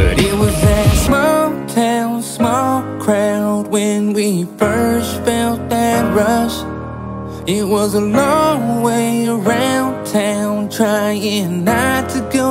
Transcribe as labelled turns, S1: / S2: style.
S1: But it was that small town, small crowd when we first felt that rush. It was a long way around town, trying not to go.